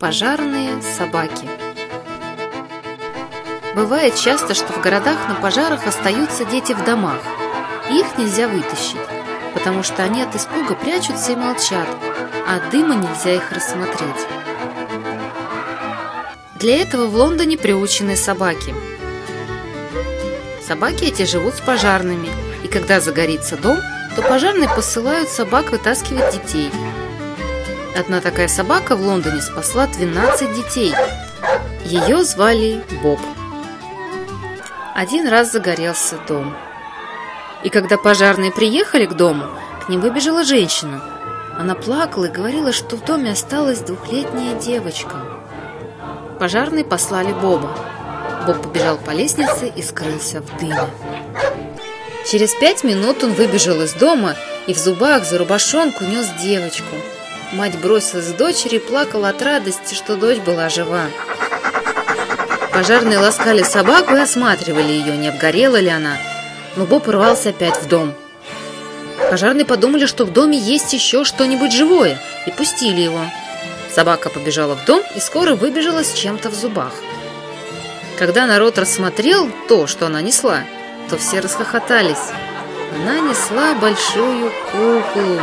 Пожарные собаки Бывает часто, что в городах на пожарах остаются дети в домах. Их нельзя вытащить, потому что они от испуга прячутся и молчат, а от дыма нельзя их рассмотреть. Для этого в Лондоне приучены собаки. Собаки эти живут с пожарными, и когда загорится дом, то пожарные посылают собак вытаскивать детей – Одна такая собака в Лондоне спасла 12 детей. Ее звали Боб. Один раз загорелся дом. И когда пожарные приехали к дому, к ним выбежала женщина. Она плакала и говорила, что в доме осталась двухлетняя девочка. Пожарные послали Боба. Боб побежал по лестнице и скрылся в дыме. Через пять минут он выбежал из дома и в зубах за рубашонку нес девочку – Мать бросилась к дочери и плакала от радости, что дочь была жива. Пожарные ласкали собаку и осматривали ее, не обгорела ли она. Но Боб рвался опять в дом. Пожарные подумали, что в доме есть еще что-нибудь живое, и пустили его. Собака побежала в дом и скоро выбежала с чем-то в зубах. Когда народ рассмотрел то, что она несла, то все расхохотались. Она несла большую куклу.